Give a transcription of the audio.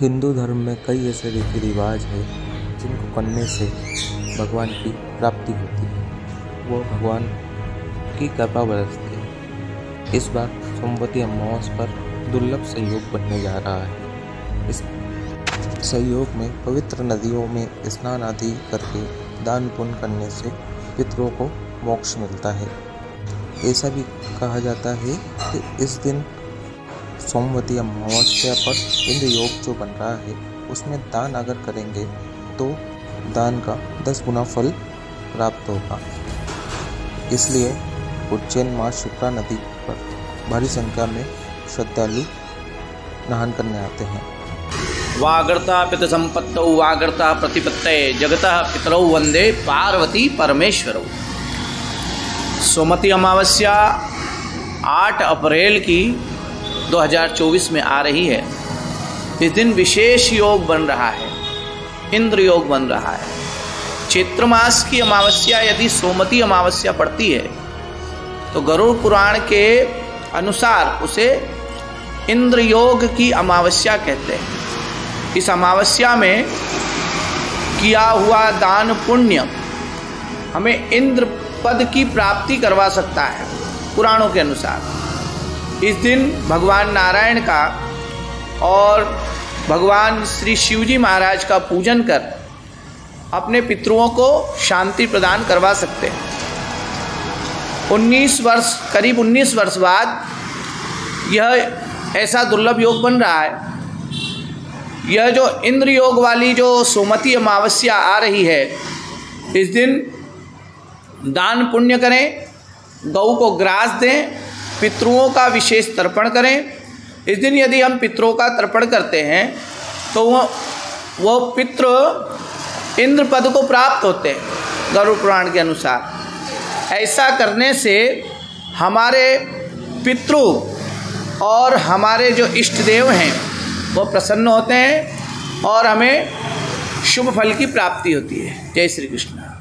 हिंदू धर्म में कई ऐसे रीति रिवाज हैं जिनको करने से भगवान की प्राप्ति होती है। वो भगवान की कृपा बरसती है। इस बार सोमवती अमावस पर दुर्लभ संयोग बनने जा रहा है। इस संयोग में पवित्र नदियों में स्नान आदि करके दान पुण्य करने से पितरों को मोक्ष मिलता है। ऐसा भी कहा जाता है कि इस दिन सोमवती अमावस्या पर इंद्र योग जो बन रहा है, उसमें दान अगर करेंगे तो दान का दस गुना फल प्राप्त होगा। इसलिए उज्जैन माँ शुक्ला नदी पर भारी संख्या में श्रद्धालु नहान करने आते हैं। वागर्ता पित संपत्तौ वागर्ता प्रतिपत्त, जगत पितरौ वंदे पार्वती परमेश्वर। सोमती अमावस्या 8 अप्रैल की 2024 में आ रही है। इस दिन विशेष योग बन रहा है। इंद्र योग बन रहा है। चैत्र मास की अमावस्या यदि सोमती अमावस्या पड़ती है तो गरुड़ पुराण के अनुसार उसे इंद्र योग की अमावस्या कहते हैं। इस अमावस्या में किया हुआ दान पुण्य हमें इंद्र पद की प्राप्ति करवा सकता है, पुराणों के अनुसार। इस दिन भगवान नारायण का और भगवान श्री शिवजी महाराज का पूजन कर अपने पितरों को शांति प्रदान करवा सकते हैं। 19 वर्ष, करीब 19 वर्ष बाद यह ऐसा दुर्लभ योग बन रहा है। यह जो इंद्र योग वाली जो सोमती अमावस्या आ रही है, इस दिन दान पुण्य करें, गऊ को ग्रास दें पितरों का विशेष तर्पण करें। इस दिन यदि हम पितरों का तर्पण करते हैं तो वह वो पितृ इंद्र पद को प्राप्त होते हैं, गरुड़ पुराण के अनुसार। ऐसा करने से हमारे पितृ और हमारे जो इष्ट देव हैं वो प्रसन्न होते हैं और हमें शुभ फल की प्राप्ति होती है। जय श्री कृष्ण।